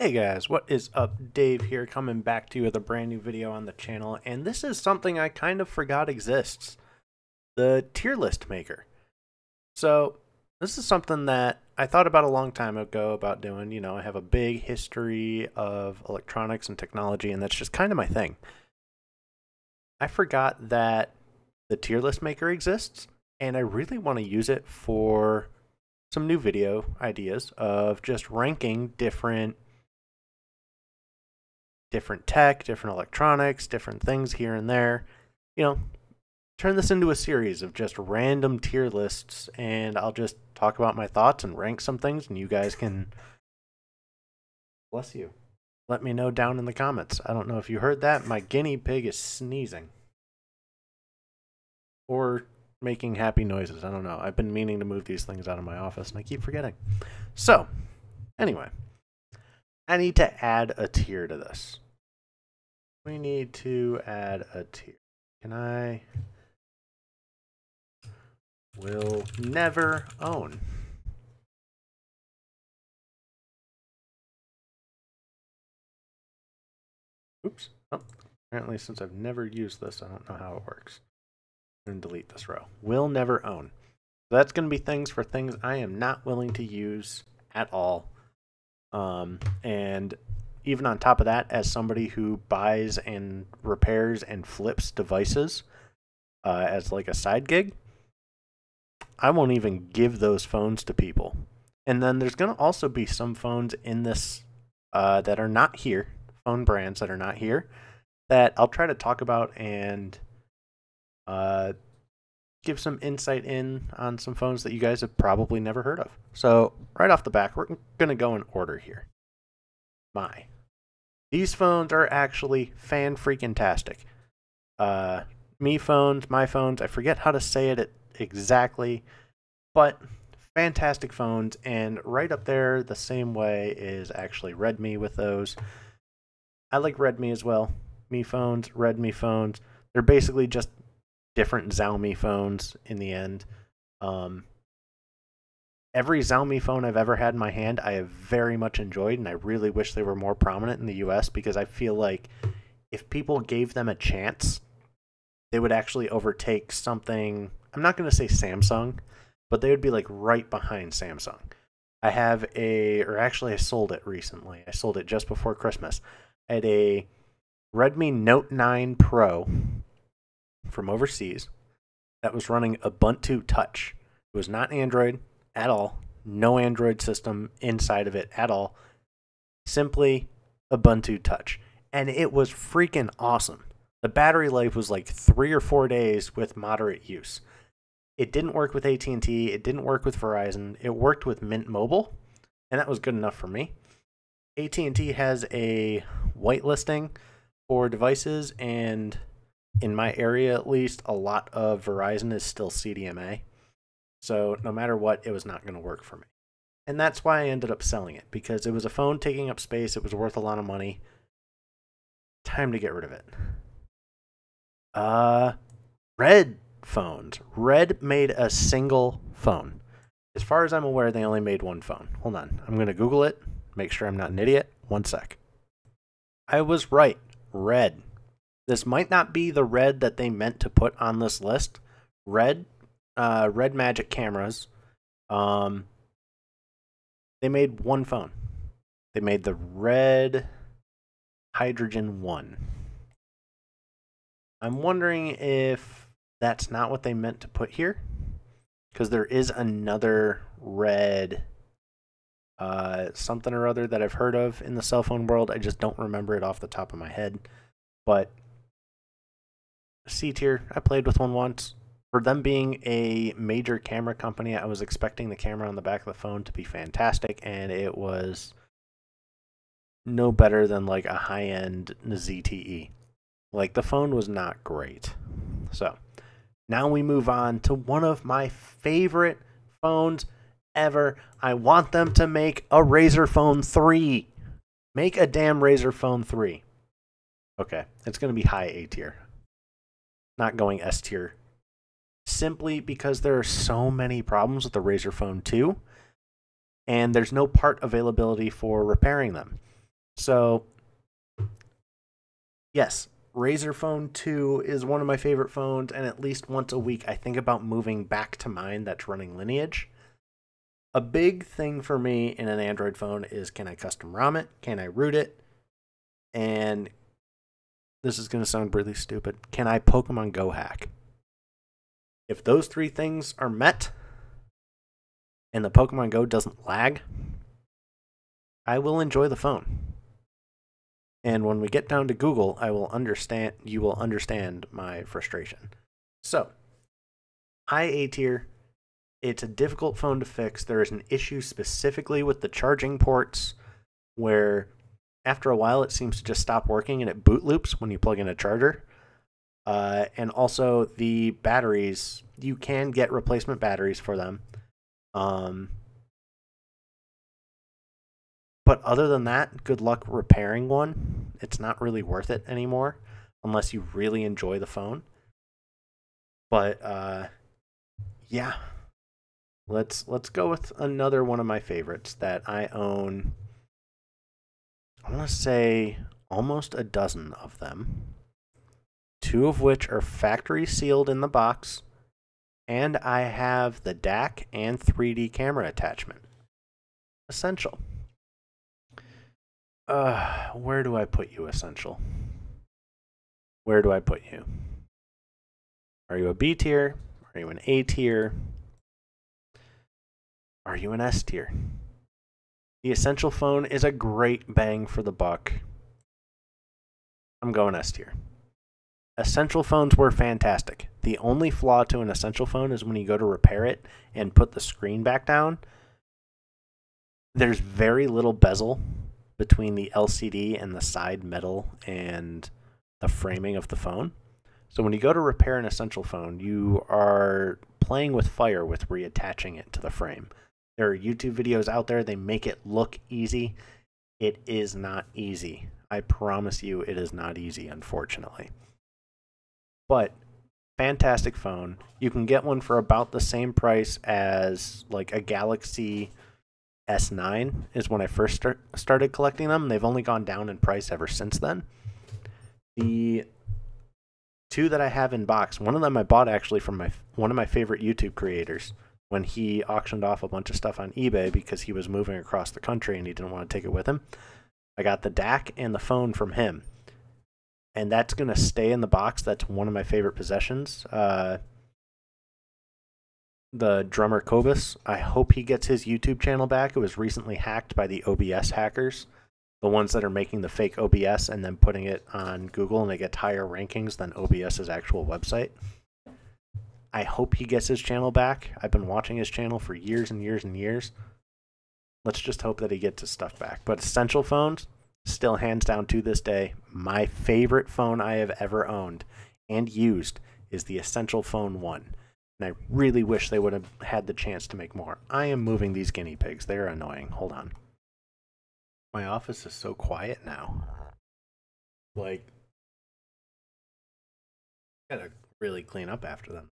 Hey guys, what is up? Dave here, coming back to you with a brand new video on the channel, and this is something I kind of forgot exists. The tier list maker. So, this is something that I thought about a long time ago about doing. You know, I have a big history of electronics and technology, and that's just kind of my thing. I forgot that the tier list maker exists, and I really want to use it for some new video ideas of just ranking different different tech, different electronics, different things here and there. You know, turn this into a series of just random tier lists, and I'll just talk about my thoughts and rank some things, and you guys can. Bless you. Let me know down in the comments. I don't know if you heard that. My guinea pig is sneezing. Or making happy noises. I don't know. I've been meaning to move these things out of my office, and I keep forgetting. So, anyway. I need to add a tier to this. We need to add a tier. Can I? Will never own. Oops. Oh, apparently since I've never used this, I don't know how it works. To delete this row. Will never own. So that's going to be things for things I am not willing to use at all um, and even on top of that, as somebody who buys and repairs and flips devices uh, as like a side gig, I won't even give those phones to people. And then there's going to also be some phones in this uh, that are not here, phone brands that are not here, that I'll try to talk about and uh, give some insight in on some phones that you guys have probably never heard of. So, right off the back, we're going to go in order here. Mi. These phones are actually fan freaking tastic. Uh, me phones, my phones, I forget how to say it exactly, but fantastic phones. And right up there, the same way is actually Redmi with those. I like Redmi as well. Mi phones, Redmi phones. They're basically just different Xiaomi phones in the end. Um, every Xiaomi phone I've ever had in my hand, I have very much enjoyed, and I really wish they were more prominent in the US because I feel like if people gave them a chance, they would actually overtake something. I'm not going to say Samsung, but they would be like right behind Samsung. I have a, or actually, I sold it recently. I sold it just before Christmas. I had a Redmi Note 9 Pro from overseas that was running Ubuntu Touch. It was not Android at all, no Android system inside of it at all. Simply Ubuntu Touch. And it was freaking awesome. The battery life was like 3 or 4 days with moderate use. It didn't work with AT&T, it didn't work with Verizon. It worked with Mint Mobile, and that was good enough for me. AT&T has a whitelisting for devices and in my area at least, a lot of Verizon is still CDMA. So no matter what, it was not going to work for me. And that's why I ended up selling it because it was a phone taking up space. It was worth a lot of money. Time to get rid of it. Uh, Red phones. Red made a single phone. As far as I'm aware, they only made one phone. Hold on. I'm going to Google it. Make sure I'm not an idiot. One sec. I was right. Red. This might not be the red that they meant to put on this list. Red, uh, Red Magic cameras. Um, they made one phone. They made the Red Hydrogen 1. I'm wondering if that's not what they meant to put here. Because there is another red uh, something or other that I've heard of in the cell phone world. I just don't remember it off the top of my head. But C tier. I played with one once. For them being a major camera company, I was expecting the camera on the back of the phone to be fantastic, and it was no better than like a high end ZTE. Like the phone was not great. So now we move on to one of my favorite phones ever. I want them to make a Razer Phone 3. Make a damn Razer Phone 3. Okay, it's going to be high A tier not going S tier simply because there are so many problems with the Razer Phone 2 and there's no part availability for repairing them. So, yes, Razer Phone 2 is one of my favorite phones, and at least once a week I think about moving back to mine that's running Lineage. A big thing for me in an Android phone is can I custom ROM it? Can I root it? And this is going to sound really stupid. Can I Pokemon Go hack? If those three things are met and the Pokemon Go doesn't lag, I will enjoy the phone. And when we get down to Google, I will understand you will understand my frustration. So, high A tier, it's a difficult phone to fix. There is an issue specifically with the charging ports where after a while it seems to just stop working and it boot loops when you plug in a charger. Uh, and also the batteries, you can get replacement batteries for them. Um, but other than that, good luck repairing one. It's not really worth it anymore unless you really enjoy the phone. But uh, yeah, let's let's go with another one of my favorites that I own. I want to say almost a dozen of them. Two of which are factory sealed in the box, and I have the DAC and 3D camera attachment. Essential. Uh, where do I put you, Essential? Where do I put you? Are you a B tier? Are you an A tier? Are you an S tier? The Essential phone is a great bang for the buck. I'm going S tier. Essential phones were fantastic. The only flaw to an Essential phone is when you go to repair it and put the screen back down, there's very little bezel between the LCD and the side metal and the framing of the phone. So when you go to repair an essential phone, you are playing with fire with reattaching it to the frame. There are YouTube videos out there, they make it look easy. It is not easy. I promise you, it is not easy, unfortunately. But fantastic phone. You can get one for about the same price as like a Galaxy S9 is when I first start, started collecting them. They've only gone down in price ever since then. The two that I have in box, one of them I bought actually from my one of my favorite YouTube creators when he auctioned off a bunch of stuff on eBay because he was moving across the country and he didn't want to take it with him. I got the DAC and the phone from him. And that's going to stay in the box. That's one of my favorite possessions. Uh, the drummer Kobus. I hope he gets his YouTube channel back. It was recently hacked by the OBS hackers, the ones that are making the fake OBS and then putting it on Google and they get higher rankings than OBS's actual website. I hope he gets his channel back. I've been watching his channel for years and years and years. Let's just hope that he gets his stuff back. But Essential Phones, still hands down to this day, my favorite phone I have ever owned and used is the Essential Phone 1 and I really wish they would have had the chance to make more. I am moving these guinea pigs. They're annoying. Hold on. My office is so quiet now. Like, gotta really clean up after them.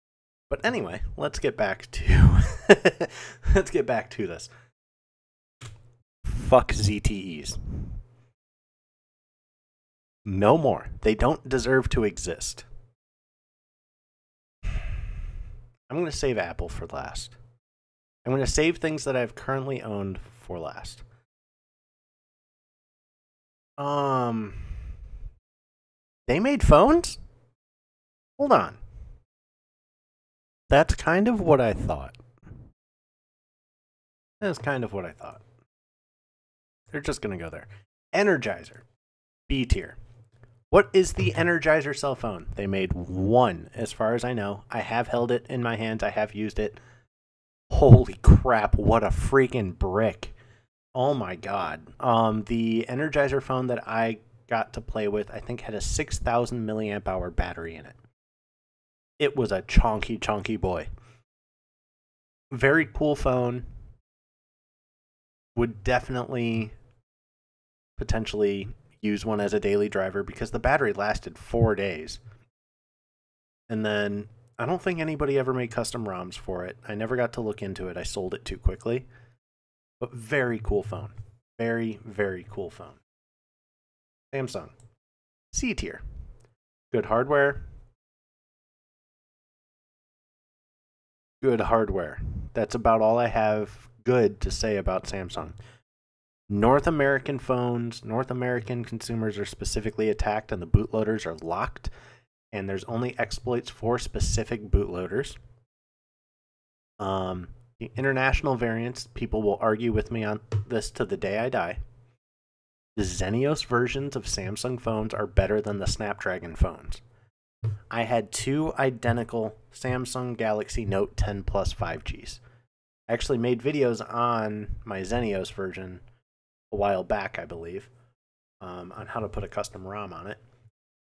But anyway, let's get back to let's get back to this. Fuck ZTEs. No more. They don't deserve to exist. I'm going to save Apple for last. I'm going to save things that I've currently owned for last. Um, they made phones? Hold on. That's kind of what I thought. That's kind of what I thought. They're just going to go there. Energizer, B tier. What is the Energizer cell phone? They made one, as far as I know. I have held it in my hands, I have used it. Holy crap, what a freaking brick. Oh my god. Um, the Energizer phone that I got to play with, I think had a 6000 milliamp hour battery in it. It was a chonky, chonky boy. Very cool phone. Would definitely potentially use one as a daily driver because the battery lasted four days. And then I don't think anybody ever made custom ROMs for it. I never got to look into it. I sold it too quickly. But very cool phone. Very, very cool phone. Samsung. C tier. Good hardware. Good hardware. That's about all I have good to say about Samsung. North American phones, North American consumers are specifically attacked and the bootloaders are locked, and there's only exploits for specific bootloaders. Um, the international variants, people will argue with me on this to the day I die. The Exynos versions of Samsung phones are better than the Snapdragon phones. I had two identical Samsung Galaxy Note 10 Plus 5Gs. I actually made videos on my Exynos version a while back, I believe, um, on how to put a custom ROM on it.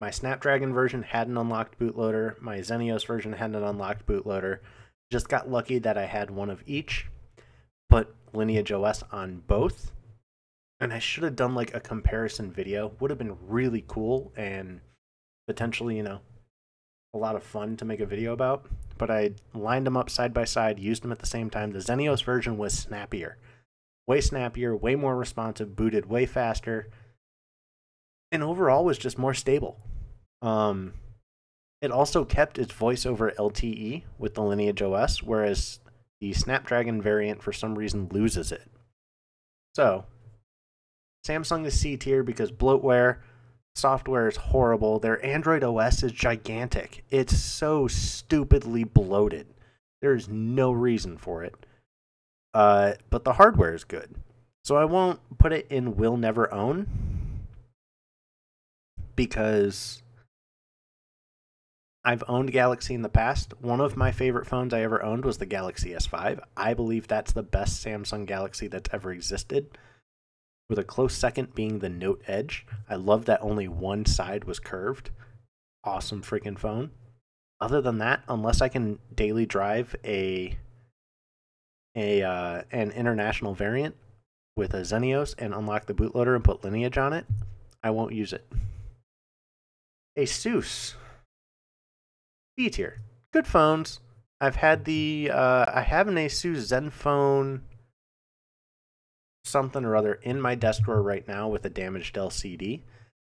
My Snapdragon version had an unlocked bootloader. My Exynos version had an unlocked bootloader. Just got lucky that I had one of each. Put Lineage OS on both and I should have done like a comparison video. Would have been really cool and potentially, you know, a lot of fun to make a video about. But I lined them up side by side, used them at the same time. The Exynos version was snappier, way snappier, way more responsive, booted way faster, and overall was just more stable. Um, it also kept its voice over LTE with the Lineage OS, whereas the Snapdragon variant for some reason loses it. So Samsung is C tier because bloatware, software is horrible. Their Android OS is gigantic. It's so stupidly bloated. There's no reason for it. Uh, but the hardware is good. So I won't put it in will never own because I've owned Galaxy in the past. One of my favorite phones I ever owned was the Galaxy S5. I believe that's the best Samsung Galaxy that's ever existed with a close second being the Note Edge. I love that only one side was curved. Awesome freaking phone. Other than that, unless I can daily drive a a uh, an international variant with a Exynos and unlock the bootloader and put Lineage on it, I won't use it. Asus B tier, good phones. I've had the uh, I have an Asus Zenfone something or other in my desk drawer right now with a damaged LCD,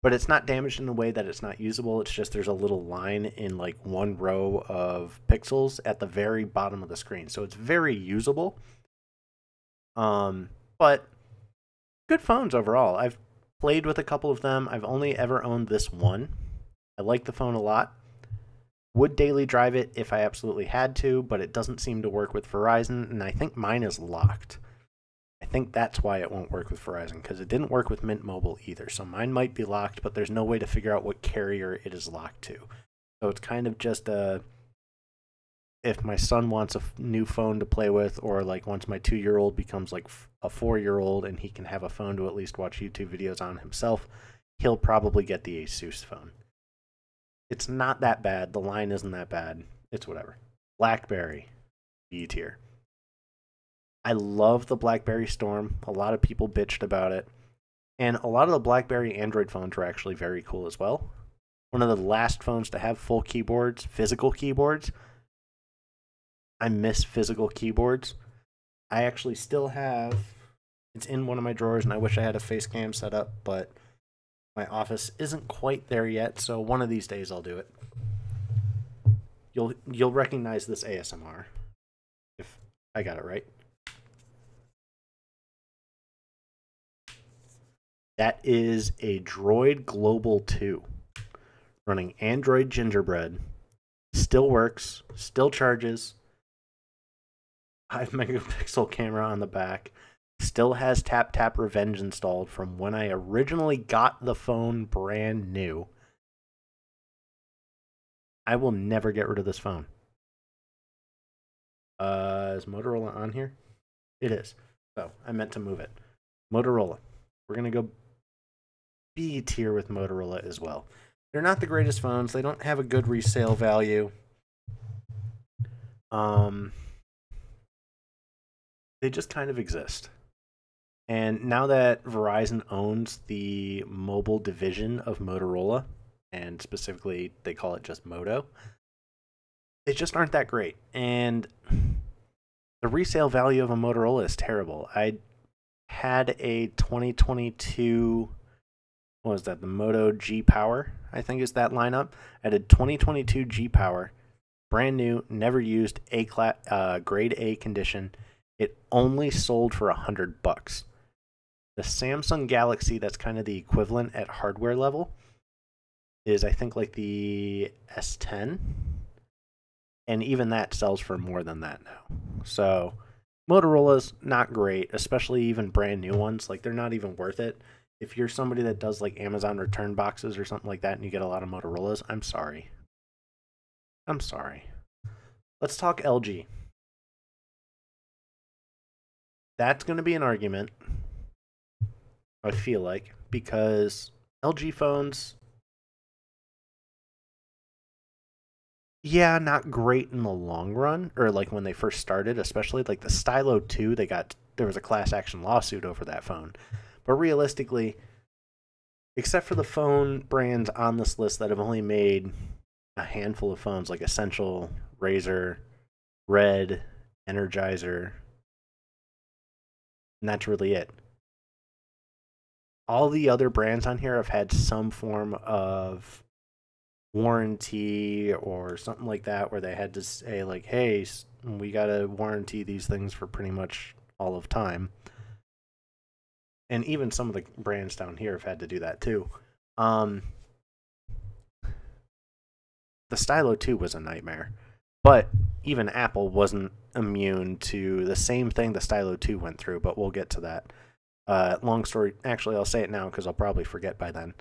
but it's not damaged in a way that it's not usable. It's just there's a little line in like one row of pixels at the very bottom of the screen. So it's very usable. Um, but good phones overall. I've played with a couple of them. I've only ever owned this one. I like the phone a lot. Would daily drive it if I absolutely had to, but it doesn't seem to work with Verizon, and I think mine is locked. I think that's why it won't work with Verizon because it didn't work with Mint Mobile either. So mine might be locked, but there's no way to figure out what carrier it is locked to. So it's kind of just a if my son wants a new phone to play with, or like once my two year old becomes like a four year old and he can have a phone to at least watch YouTube videos on himself, he'll probably get the Asus phone. It's not that bad. The line isn't that bad. It's whatever. Blackberry, B tier. I love the BlackBerry Storm. A lot of people bitched about it. And a lot of the BlackBerry Android phones were actually very cool as well. One of the last phones to have full keyboards, physical keyboards. I miss physical keyboards. I actually still have it's in one of my drawers and I wish I had a face cam set up, but my office isn't quite there yet, so one of these days I'll do it. You'll you'll recognize this ASMR if I got it right. That is a Droid Global 2 running Android Gingerbread. Still works, still charges. 5 megapixel camera on the back. Still has Tap Tap Revenge installed from when I originally got the phone brand new. I will never get rid of this phone. Uh, is Motorola on here? It is. So I meant to move it. Motorola. We're going to go B tier with Motorola as well. They're not the greatest phones. They don't have a good resale value. Um, they just kind of exist. And now that Verizon owns the mobile division of Motorola, and specifically they call it just Moto, they just aren't that great. And the resale value of a Motorola is terrible. I had a 2022 what was that? The Moto G Power, I think is that lineup. I did 2022 G Power, brand new, never used, A class, uh, grade A condition. It only sold for a hundred bucks. The Samsung Galaxy, that's kind of the equivalent at hardware level, is I think like the S10, and even that sells for more than that now. So Motorola's not great, especially even brand new ones. Like they're not even worth it. If you're somebody that does like Amazon return boxes or something like that and you get a lot of Motorola's, I'm sorry. I'm sorry. Let's talk LG. That's going to be an argument I feel like, because LG phones, yeah, not great in the long run, or like when they first started, especially like the Stylo 2, they got there was a class action lawsuit over that phone. But realistically, except for the phone brands on this list that have only made a handful of phones like Essential, Razer, Red, Energizer, and that's really it. All the other brands on here have had some form of warranty or something like that where they had to say like hey we got to warranty these things for pretty much all of time and even some of the brands down here have had to do that too um the stylo 2 was a nightmare but even apple wasn't immune to the same thing the stylo 2 went through but we'll get to that uh, long story, actually, I'll say it now because I'll probably forget by then.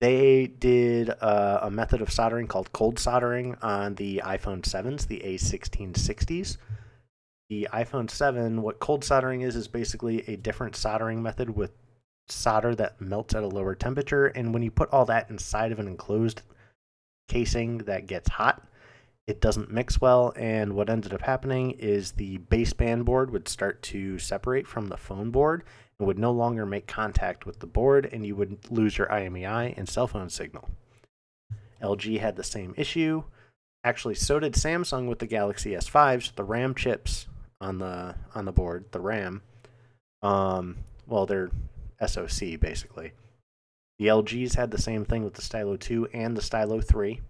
They did uh, a method of soldering called cold soldering on the iPhone 7s, the A1660s. The iPhone 7, what cold soldering is, is basically a different soldering method with solder that melts at a lower temperature. And when you put all that inside of an enclosed casing that gets hot, it doesn't mix well, and what ended up happening is the baseband board would start to separate from the phone board and would no longer make contact with the board, and you would lose your IMEI and cell phone signal. LG had the same issue. Actually, so did Samsung with the Galaxy S5s. The RAM chips on the on the board, the RAM, um, well, they're SoC basically. The LGs had the same thing with the Stylo 2 and the Stylo 3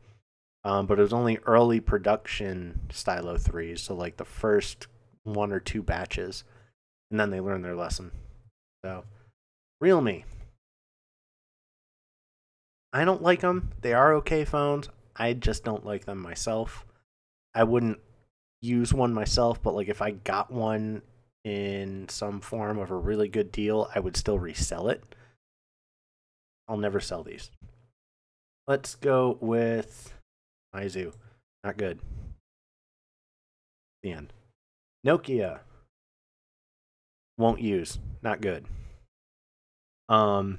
um, but it was only early production Stylo 3s, so like the first one or two batches, and then they learned their lesson. So, Realme. I don't like them. They are okay phones. I just don't like them myself. I wouldn't use one myself, but like if I got one in some form of a really good deal, I would still resell it. I'll never sell these. Let's go with Meizu, not good. The end. Nokia, won't use, not good. Um,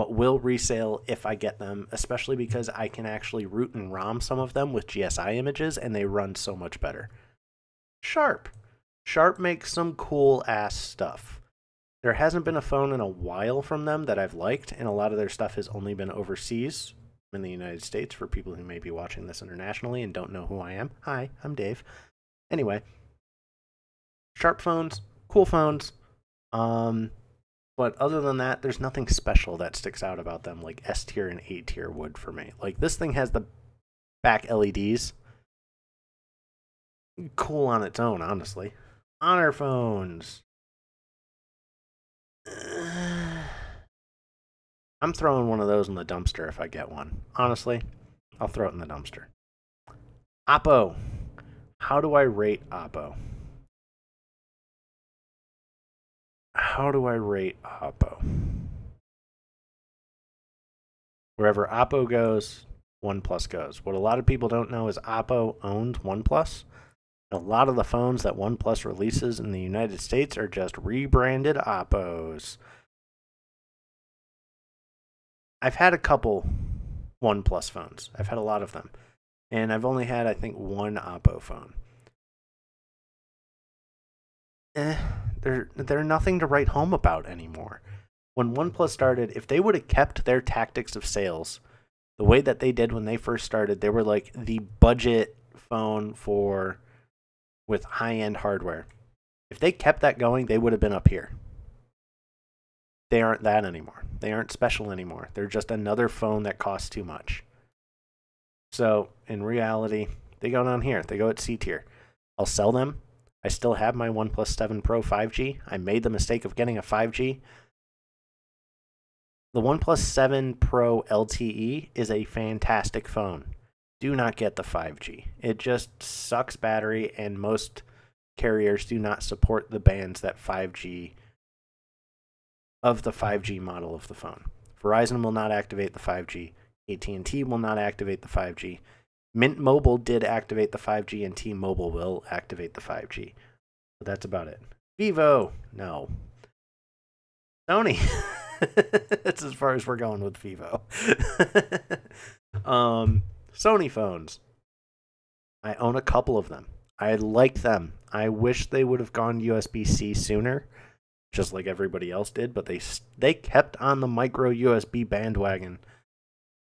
but will resale if I get them, especially because I can actually root and ROM some of them with GSI images and they run so much better. Sharp. Sharp makes some cool ass stuff. There hasn't been a phone in a while from them that I've liked, and a lot of their stuff has only been overseas, in the United States for people who may be watching this internationally and don't know who I am. Hi, I'm Dave. Anyway, sharp phones, cool phones. Um, but other than that, there's nothing special that sticks out about them like S tier and A tier would for me. Like this thing has the back LEDs. Cool on its own, honestly. Honor phones. I'm throwing one of those in the dumpster if I get one. Honestly, I'll throw it in the dumpster. Oppo. How do I rate Oppo? How do I rate Oppo? Wherever Oppo goes, OnePlus goes. What a lot of people don't know is Oppo owns OnePlus. A lot of the phones that OnePlus releases in the United States are just rebranded Oppos. I've had a couple OnePlus phones. I've had a lot of them. And I've only had, I think, one Oppo phone. Eh, they're, they're nothing to write home about anymore. When OnePlus started, if they would have kept their tactics of sales the way that they did when they first started, they were like the budget phone for with high end hardware. If they kept that going, they would have been up here. They aren't that anymore. They aren't special anymore. They're just another phone that costs too much. So, in reality, they go down here. They go at C tier. I'll sell them. I still have my OnePlus 7 Pro 5G. I made the mistake of getting a 5G. The OnePlus 7 Pro LTE is a fantastic phone. Do not get the 5G. It just sucks battery, and most carriers do not support the bands that 5G of the 5G model of the phone. Verizon will not activate the 5G. AT&T will not activate the 5G. Mint Mobile did activate the 5G, and T-Mobile will activate the 5G. But that's about it. Vivo, no. Sony. that's as far as we're going with Vivo. um, Sony phones. I own a couple of them. I like them. I wish they would have gone USB C sooner, just like everybody else did. But they they kept on the micro USB bandwagon,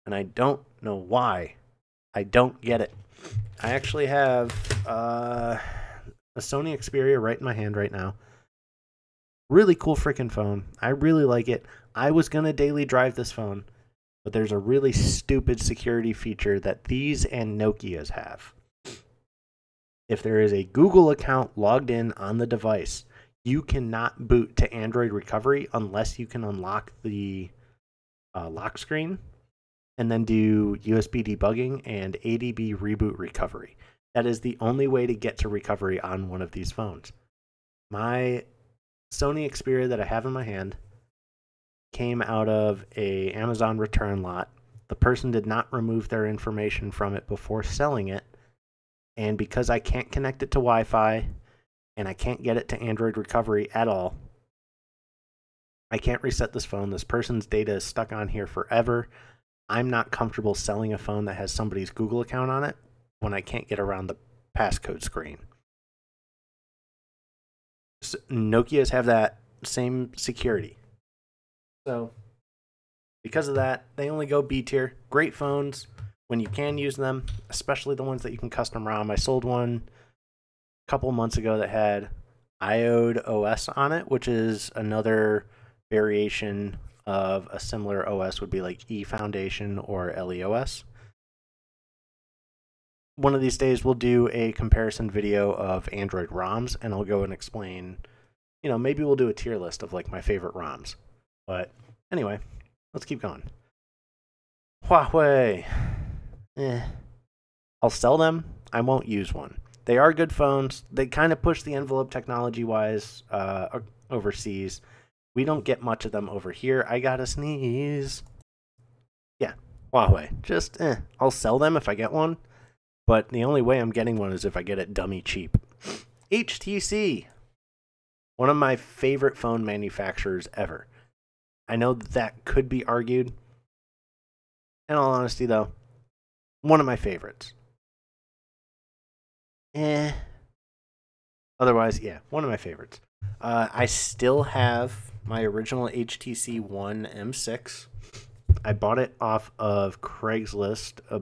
and I don't know why. I don't get it. I actually have uh, a Sony Xperia right in my hand right now. Really cool freaking phone. I really like it. I was gonna daily drive this phone, but there's a really stupid security feature that these and Nokia's have. If there is a Google account logged in on the device, you cannot boot to Android Recovery unless you can unlock the uh, lock screen and then do USB debugging and ADB reboot recovery. That is the only way to get to recovery on one of these phones. My Sony Xperia that I have in my hand came out of a Amazon return lot. The person did not remove their information from it before selling it. And because I can't connect it to Wi Fi and I can't get it to Android recovery at all, I can't reset this phone. This person's data is stuck on here forever. I'm not comfortable selling a phone that has somebody's Google account on it when I can't get around the passcode screen. So Nokia's have that same security. So, because of that, they only go B tier. Great phones when you can use them, especially the ones that you can custom ROM. I sold one a couple months ago that had iodéOS on it, which is another variation of a similar OS would be like E Foundation or LEOS. One of these days, we'll do a comparison video of Android ROMs, and I'll go and explain. You know, maybe we'll do a tier list of like my favorite ROMs. But anyway, let's keep going. Huawei. Eh. I'll sell them. I won't use one. They are good phones. They kind of push the envelope technology wise uh, overseas. We don't get much of them over here. I gotta sneeze. Yeah, Huawei. Just, eh. I'll sell them if I get one. But the only way I'm getting one is if I get it dummy cheap. HTC. One of my favorite phone manufacturers ever. I know that, that could be argued. In all honesty, though, one of my favorites. Eh. Otherwise, yeah, one of my favorites. Uh, I still have my original HTC One M6. I bought it off of Craigslist uh,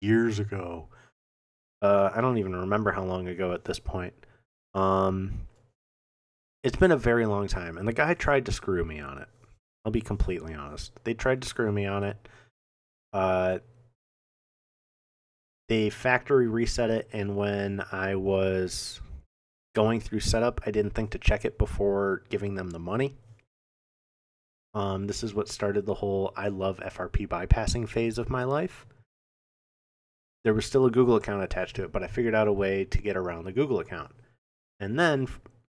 years ago. Uh, I don't even remember how long ago at this point. Um, it's been a very long time, and the guy tried to screw me on it. I'll be completely honest. They tried to screw me on it. Uh, they factory reset it, and when I was going through setup, I didn't think to check it before giving them the money. Um, this is what started the whole I love FRP bypassing phase of my life. There was still a Google account attached to it, but I figured out a way to get around the Google account. And then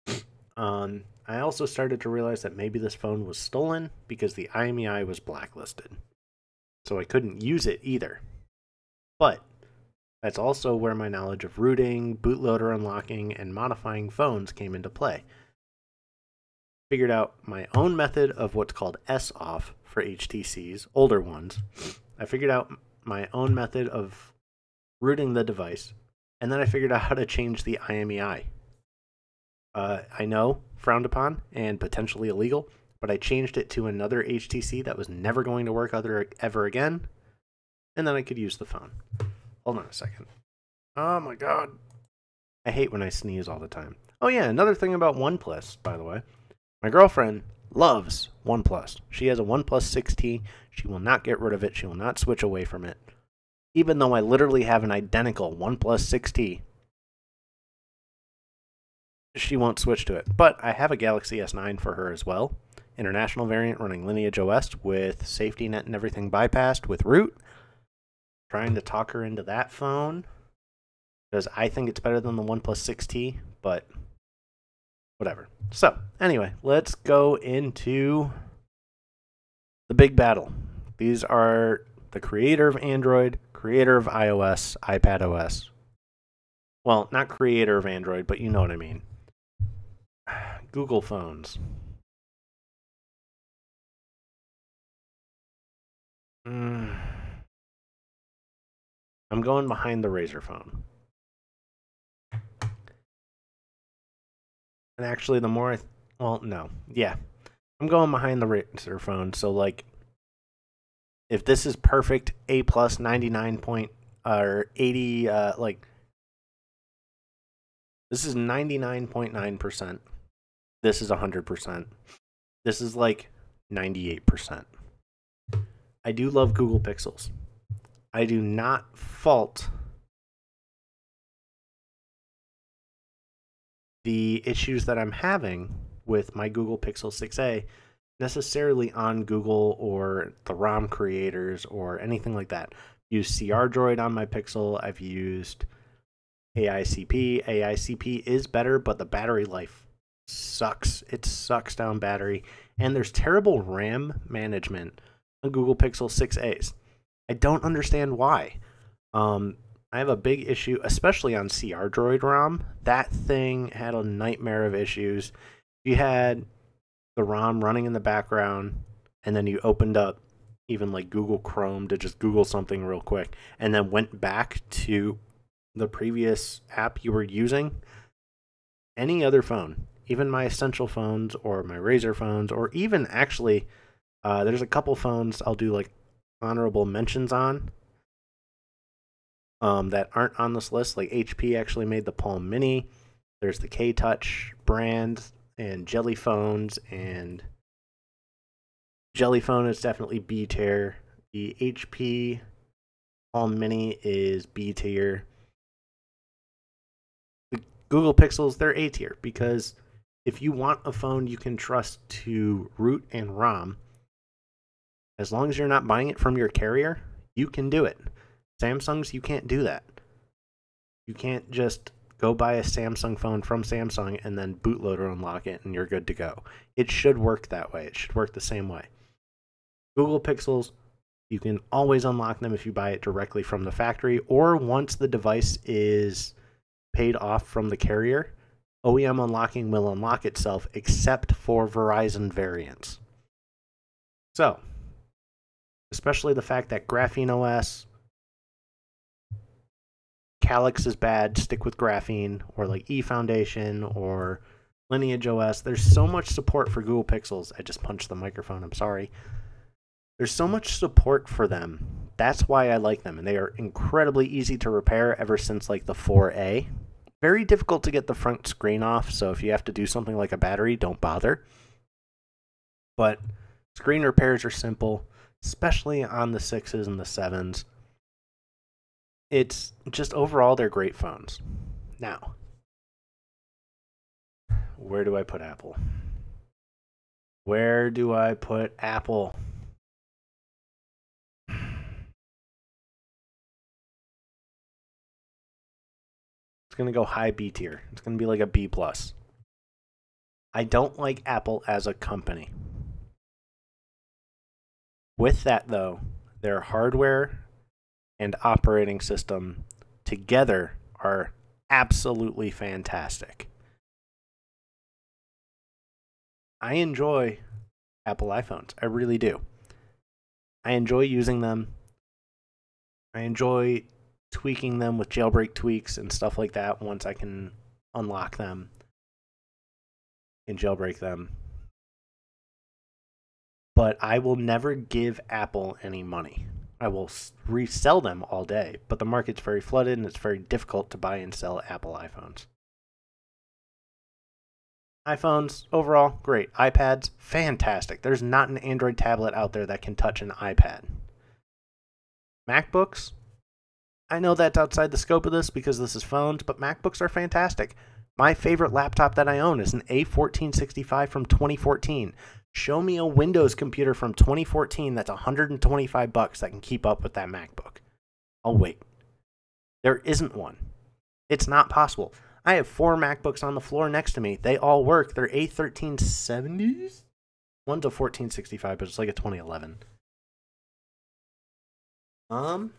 um, I also started to realize that maybe this phone was stolen because the IMEI was blacklisted. So I couldn't use it either. But that's also where my knowledge of rooting, bootloader unlocking, and modifying phones came into play. Figured out my own method of what's called S-off for HTCs, older ones. I figured out my own method of rooting the device, and then I figured out how to change the IMEI. Uh, I know, frowned upon and potentially illegal, but I changed it to another HTC that was never going to work other, ever again, and then I could use the phone. Hold on a second. Oh my god. I hate when I sneeze all the time. Oh yeah, another thing about OnePlus, by the way. My girlfriend loves OnePlus. She has a OnePlus 6T. She will not get rid of it. She will not switch away from it. Even though I literally have an identical OnePlus 6T, she won't switch to it. But I have a Galaxy S9 for her as well. International variant running Lineage OS with safety net and everything bypassed with root. Trying to talk her into that phone because I think it's better than the OnePlus 6T, but whatever. So, anyway, let's go into the big battle. These are the creator of Android, creator of iOS, iPad OS. Well, not creator of Android, but you know what I mean. Google phones. Mm. I'm going behind the Razer phone. And actually, the more I, well, no, yeah, I'm going behind the Razer phone. So like, if this is perfect, A plus ninety nine point or eighty, uh, like, this is ninety nine point nine percent. This is hundred percent. This is like ninety eight percent. I do love Google Pixels. I do not fault the issues that I'm having with my Google Pixel 6a necessarily on Google or the ROM creators or anything like that. Use crDroid on my Pixel. I've used AICP. AICP is better, but the battery life sucks. It sucks down battery. And there's terrible RAM management on Google Pixel 6As. I don't understand why. Um, I have a big issue, especially on crDroid ROM. That thing had a nightmare of issues. You had the ROM running in the background, and then you opened up even like Google Chrome to just Google something real quick, and then went back to the previous app you were using. Any other phone, even my essential phones or my Razer phones, or even actually, uh, there's a couple phones I'll do like honorable mentions on um, that aren't on this list. Like HP actually made the Palm Mini. There's the K Touch brand and Jelly phones and Jelly phone is definitely B tier. The HP Palm Mini is B tier. The Google Pixels they're A tier because if you want a phone you can trust to root and ROM, as long as you're not buying it from your carrier, you can do it. Samsungs, you can't do that. You can't just go buy a Samsung phone from Samsung and then bootloader unlock it and you're good to go. It should work that way. It should work the same way. Google Pixels, you can always unlock them if you buy it directly from the factory or once the device is paid off from the carrier. OEM unlocking will unlock itself except for Verizon variants. So, especially the fact that Graphene OS, Calyx is bad, stick with Graphene, or like E Foundation or Lineage OS. There's so much support for Google Pixels. I just punched the microphone, I'm sorry. There's so much support for them. That's why I like them, and they are incredibly easy to repair ever since like the 4A. Very difficult to get the front screen off, so if you have to do something like a battery, don't bother. But screen repairs are simple, especially on the 6s and the 7s it's just overall they're great phones. Now, where do I put Apple? Where do I put Apple? It's going to go high B tier. It's going to be like a B plus. I don't like Apple as a company. With that though, their hardware and operating system together are absolutely fantastic. I enjoy Apple iPhones. I really do. I enjoy using them. I enjoy tweaking them with jailbreak tweaks and stuff like that once I can unlock them and jailbreak them. But I will never give Apple any money. I will resell them all day, but the market's very flooded and it's very difficult to buy and sell Apple iPhones. iPhones overall great. iPads fantastic. There's not an Android tablet out there that can touch an iPad. MacBooks I know that's outside the scope of this because this is phones, but MacBooks are fantastic. My favorite laptop that I own is an A1465 from 2014. Show me a Windows computer from 2014 that's 125 bucks that can keep up with that MacBook. I'll wait. There isn't one. It's not possible. I have four MacBooks on the floor next to me. They all work. They're A1370s. One's a 1465, but it's like a 2011. Um,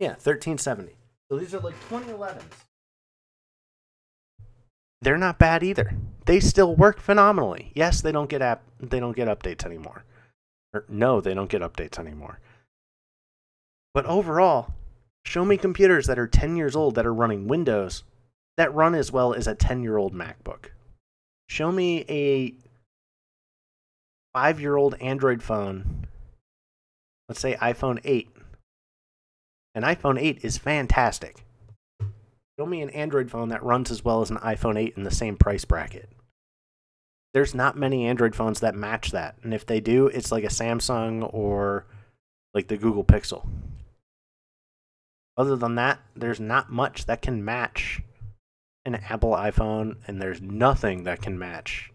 yeah, 1370. So these are like 2011s. They're not bad either. They still work phenomenally. Yes, they don't get app they don't get updates anymore. Or no, they don't get updates anymore. But overall, show me computers that are 10 years old that are running Windows that run as well as a 10-year-old MacBook. Show me a 5-year-old Android phone. Let's say iPhone 8 an iPhone 8 is fantastic. Show me an Android phone that runs as well as an iPhone 8 in the same price bracket. There's not many Android phones that match that. And if they do, it's like a Samsung or like the Google Pixel. Other than that, there's not much that can match an Apple iPhone, and there's nothing that can match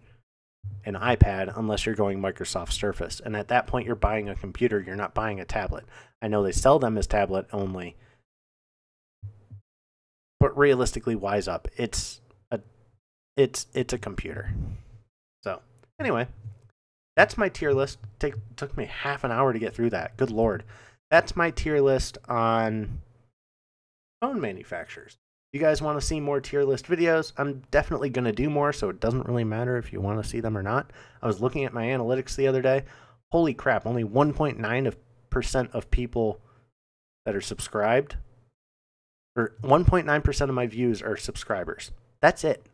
an iPad unless you're going Microsoft Surface. And at that point, you're buying a computer, you're not buying a tablet. I know they sell them as tablet only. But realistically, wise up. It's a it's it's a computer. So anyway, that's my tier list. Take took me half an hour to get through that. Good lord. That's my tier list on phone manufacturers. You guys want to see more tier list videos? I'm definitely going to do more, so it doesn't really matter if you want to see them or not. I was looking at my analytics the other day. Holy crap, only 1.9 of percent of people that are subscribed, or 1.9% of my views are subscribers. That's it.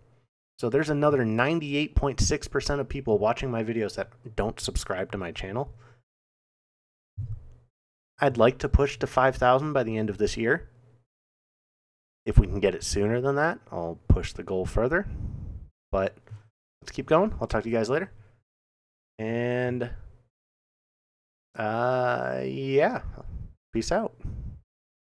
So there's another 98.6% of people watching my videos that don't subscribe to my channel. I'd like to push to 5,000 by the end of this year. If we can get it sooner than that, I'll push the goal further. But let's keep going. I'll talk to you guys later. And uh, yeah. Peace out.